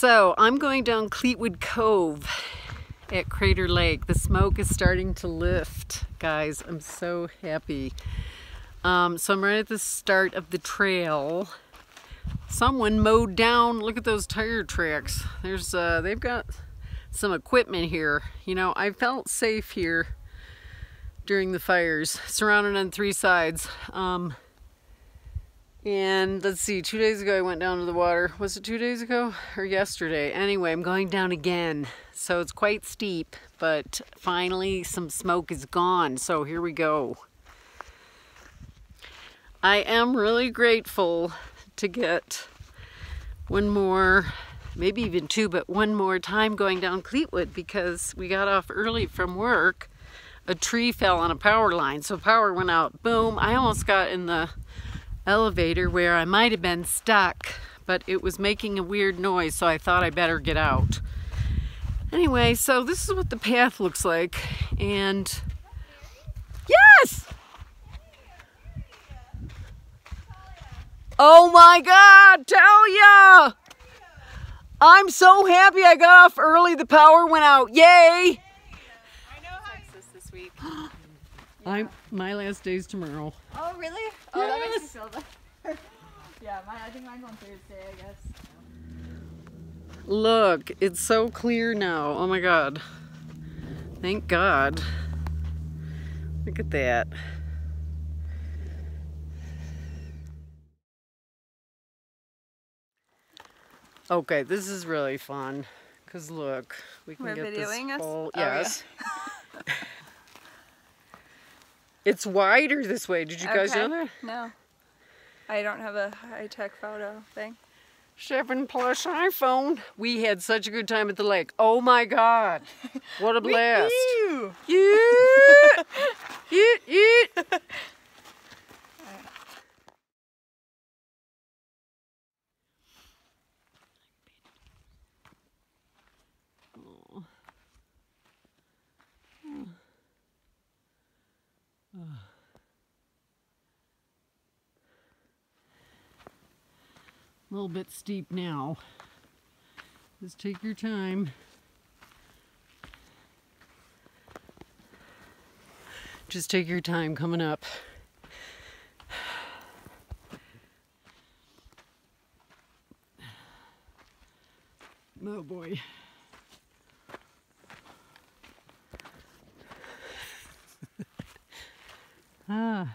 So I'm going down Cleetwood Cove at Crater Lake. The smoke is starting to lift, guys. I'm so happy. Um, so I'm right at the start of the trail. Someone mowed down, look at those tire tracks. There's, uh, they've got some equipment here. You know, I felt safe here during the fires, surrounded on three sides. Um, and let's see, two days ago I went down to the water. Was it two days ago or yesterday? Anyway, I'm going down again. So it's quite steep, but finally some smoke is gone. So here we go. I am really grateful to get one more, maybe even two, but one more time going down Cleetwood because we got off early from work. A tree fell on a power line, so power went out. Boom, I almost got in the elevator where I might have been stuck, but it was making a weird noise, so I thought I better get out. Anyway, so this is what the path looks like, and yes! Oh my God, tell ya! I'm so happy I got off early, the power went out, yay! I'm, my last day's tomorrow. Oh, really? Oh, that makes me feel better. yeah, mine, I think mine's on Thursday, I guess. Look, it's so clear now. Oh my god. Thank God. Look at that. Okay, this is really fun. Cause look, we can We're get videoing this us? whole Oh, yeah. it's wider this way. Did you guys know that? No. I don't have a high-tech photo thing. Seven plus iPhone. We had such a good time at the lake. Oh my god. What a blast. Woo! Yeet! A little bit steep now. Just take your time. Just take your time coming up. Oh boy. ah.